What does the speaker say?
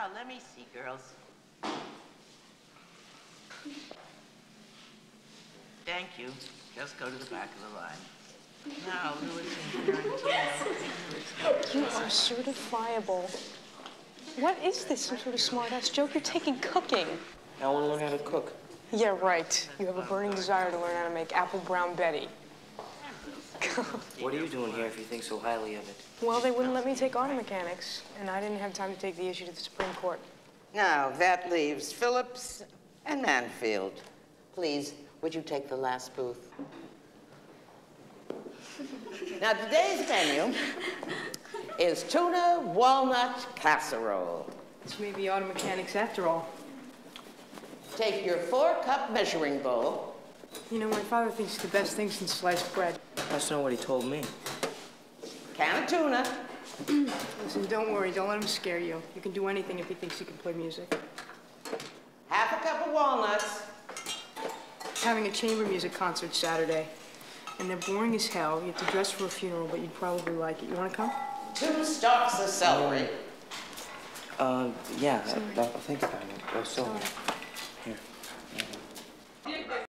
Now, let me see, girls. Thank you. Just go to the back of the line. Now, Louis and Tarantino. You are certifiable. What is this, some sort of smart-ass joke? You're taking cooking. I want to learn how to cook. Yeah, right. You have a burning desire to learn how to make apple brown Betty. What are you doing here if you think so highly of it? Well, they wouldn't let me take auto mechanics, and I didn't have time to take the issue to the Supreme Court. Now, that leaves Phillips and Manfield. Please, would you take the last booth? Now, today's menu is tuna walnut casserole. This may be auto mechanics after all. Take your four-cup measuring bowl. You know, my father thinks it's the best thing since sliced bread. That's not what he told me. Can of tuna, Listen, don't worry. Don't let him scare you. You can do anything if he thinks you can play music. half a cup of walnuts, Having a chamber music concert Saturday, and they're boring as hell. You have to dress for a funeral, but you'd probably like it. You want to come? two stalks of celery. Uh, yeah, I, I'll think about it. Oh, so, here.